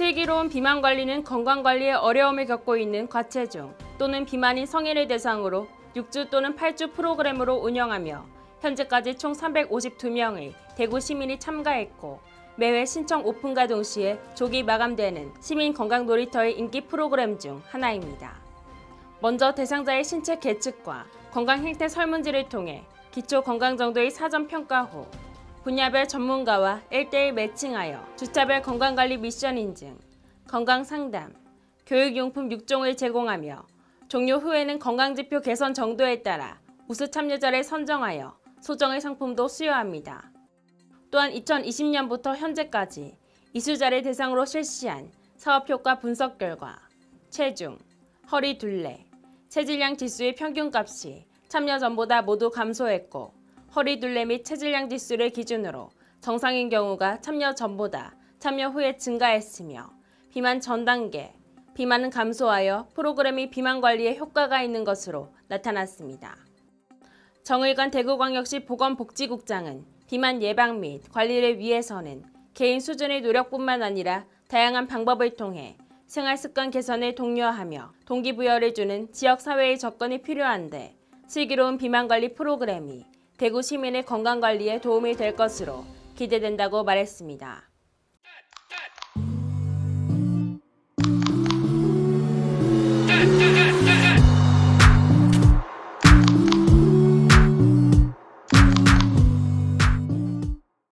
슬기로운 비만 관리는 건강 관리에 어려움을 겪고 있는 과체중 또는 비만인 성인을 대상으로 6주 또는 8주 프로그램으로 운영하며 현재까지 총 352명의 대구 시민이 참가했고 매회 신청 오픈과 동시에 조기 마감되는 시민 건강 놀이터의 인기 프로그램 중 하나입니다. 먼저 대상자의 신체 계측과 건강 행태 설문지를 통해 기초 건강 정도의 사전 평가 후 분야별 전문가와 1대1 매칭하여 주차별 건강관리 미션 인증, 건강 상담, 교육용품 6종을 제공하며 종료 후에는 건강지표 개선 정도에 따라 우수 참여자를 선정하여 소정의 상품도 수여합니다. 또한 2020년부터 현재까지 이수자를 대상으로 실시한 사업효과 분석 결과 체중, 허리 둘레, 체질량 지수의 평균값이 참여 전보다 모두 감소했고 허리 둘레 및 체질량 지수를 기준으로 정상인 경우가 참여 전보다 참여 후에 증가했으며 비만 전 단계, 비만은 감소하여 프로그램이 비만 관리에 효과가 있는 것으로 나타났습니다. 정의관 대구광역시 보건복지국장은 비만 예방 및 관리를 위해서는 개인 수준의 노력뿐만 아니라 다양한 방법을 통해 생활 습관 개선을 독려하며 동기부여를 주는 지역 사회의 접근이 필요한데 슬기로운 비만 관리 프로그램이 대구 시민의 건강 관리에 도움이 될 것으로 기대된다고 말했습니다.